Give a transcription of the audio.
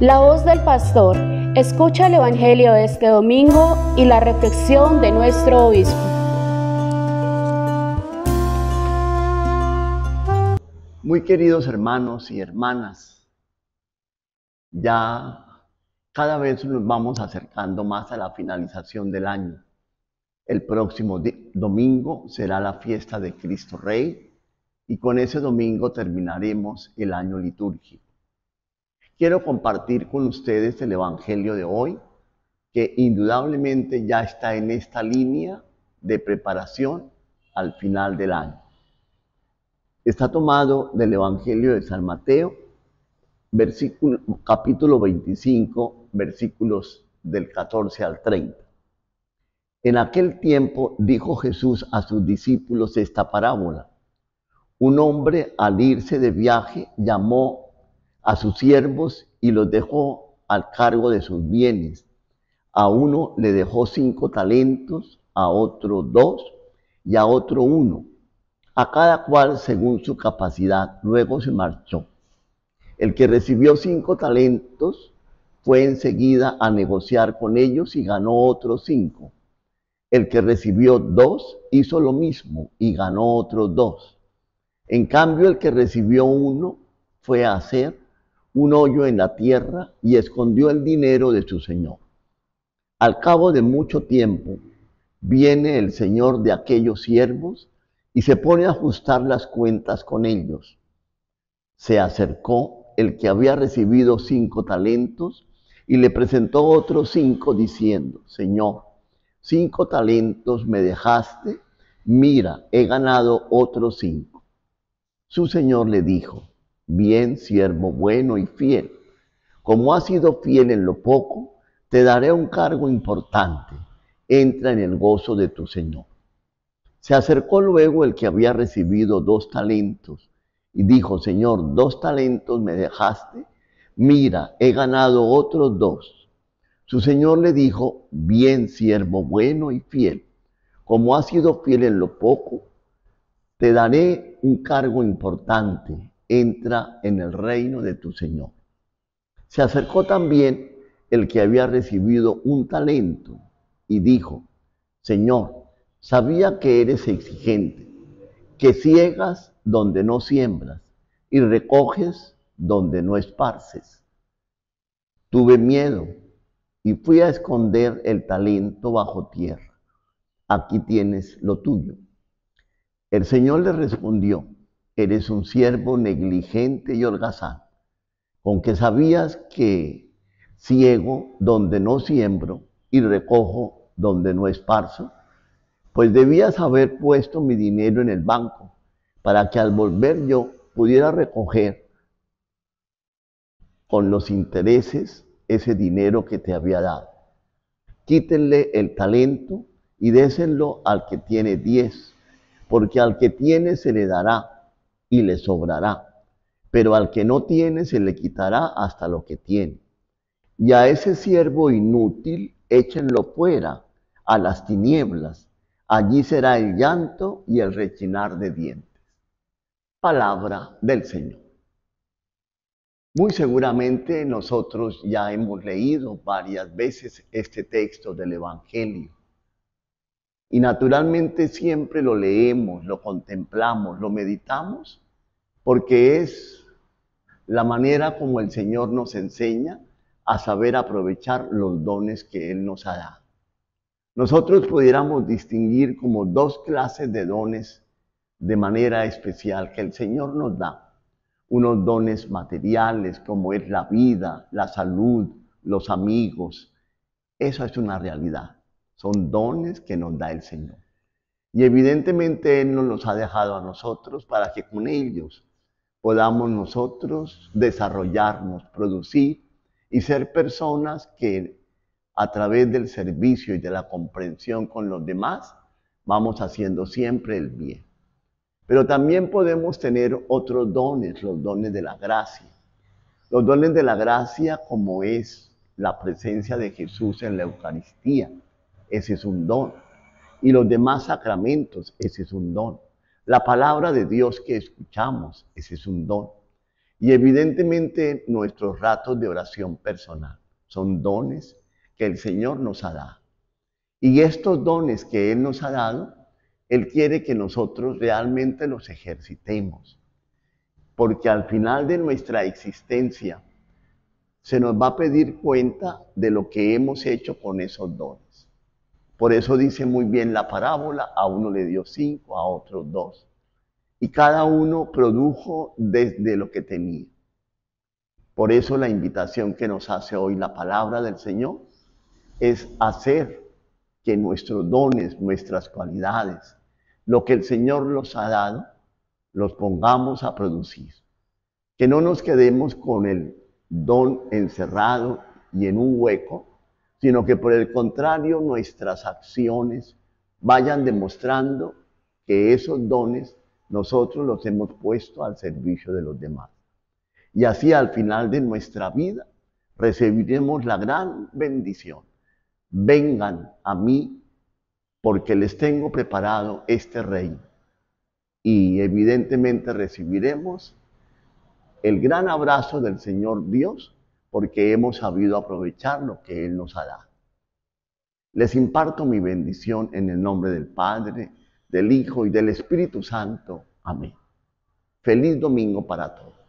La voz del pastor. Escucha el Evangelio de este domingo y la reflexión de nuestro obispo. Muy queridos hermanos y hermanas, ya cada vez nos vamos acercando más a la finalización del año. El próximo domingo será la fiesta de Cristo Rey y con ese domingo terminaremos el año litúrgico. Quiero compartir con ustedes el Evangelio de hoy, que indudablemente ya está en esta línea de preparación al final del año. Está tomado del Evangelio de San Mateo, capítulo 25, versículos del 14 al 30. En aquel tiempo dijo Jesús a sus discípulos esta parábola. Un hombre al irse de viaje llamó a sus siervos y los dejó al cargo de sus bienes. A uno le dejó cinco talentos, a otro dos y a otro uno, a cada cual según su capacidad. Luego se marchó. El que recibió cinco talentos fue enseguida a negociar con ellos y ganó otros cinco. El que recibió dos hizo lo mismo y ganó otros dos. En cambio, el que recibió uno fue a hacer un hoyo en la tierra y escondió el dinero de su señor. Al cabo de mucho tiempo, viene el señor de aquellos siervos y se pone a ajustar las cuentas con ellos. Se acercó el que había recibido cinco talentos y le presentó otros cinco diciendo, Señor, cinco talentos me dejaste, mira, he ganado otros cinco. Su señor le dijo, Bien, siervo bueno y fiel. Como has sido fiel en lo poco, te daré un cargo importante. Entra en el gozo de tu Señor. Se acercó luego el que había recibido dos talentos y dijo, Señor, dos talentos me dejaste. Mira, he ganado otros dos. Su Señor le dijo, bien, siervo bueno y fiel. Como has sido fiel en lo poco, te daré un cargo importante entra en el reino de tu Señor. Se acercó también el que había recibido un talento y dijo, Señor, sabía que eres exigente, que ciegas donde no siembras y recoges donde no esparces. Tuve miedo y fui a esconder el talento bajo tierra. Aquí tienes lo tuyo. El Señor le respondió, eres un siervo negligente y holgazán, con que sabías que ciego donde no siembro y recojo donde no esparzo, pues debías haber puesto mi dinero en el banco para que al volver yo pudiera recoger con los intereses ese dinero que te había dado. Quítenle el talento y désenlo al que tiene diez, porque al que tiene se le dará y le sobrará. Pero al que no tiene se le quitará hasta lo que tiene. Y a ese siervo inútil échenlo fuera, a las tinieblas. Allí será el llanto y el rechinar de dientes. Palabra del Señor. Muy seguramente nosotros ya hemos leído varias veces este texto del Evangelio. Y naturalmente siempre lo leemos, lo contemplamos, lo meditamos, porque es la manera como el Señor nos enseña a saber aprovechar los dones que Él nos ha dado. Nosotros pudiéramos distinguir como dos clases de dones de manera especial que el Señor nos da. Unos dones materiales como es la vida, la salud, los amigos. Eso es una realidad. Son dones que nos da el Señor. Y evidentemente Él nos los ha dejado a nosotros para que con ellos podamos nosotros desarrollarnos, producir y ser personas que a través del servicio y de la comprensión con los demás vamos haciendo siempre el bien. Pero también podemos tener otros dones, los dones de la gracia. Los dones de la gracia como es la presencia de Jesús en la Eucaristía ese es un don. Y los demás sacramentos, ese es un don. La palabra de Dios que escuchamos, ese es un don. Y evidentemente nuestros ratos de oración personal son dones que el Señor nos ha dado. Y estos dones que Él nos ha dado, Él quiere que nosotros realmente los ejercitemos. Porque al final de nuestra existencia se nos va a pedir cuenta de lo que hemos hecho con esos dones. Por eso dice muy bien la parábola, a uno le dio cinco, a otro dos. Y cada uno produjo desde lo que tenía. Por eso la invitación que nos hace hoy la palabra del Señor es hacer que nuestros dones, nuestras cualidades, lo que el Señor nos ha dado, los pongamos a producir. Que no nos quedemos con el don encerrado y en un hueco, sino que por el contrario nuestras acciones vayan demostrando que esos dones nosotros los hemos puesto al servicio de los demás. Y así al final de nuestra vida recibiremos la gran bendición. Vengan a mí porque les tengo preparado este reino. Y evidentemente recibiremos el gran abrazo del Señor Dios porque hemos sabido aprovechar lo que Él nos ha dado. Les imparto mi bendición en el nombre del Padre, del Hijo y del Espíritu Santo. Amén. Feliz domingo para todos.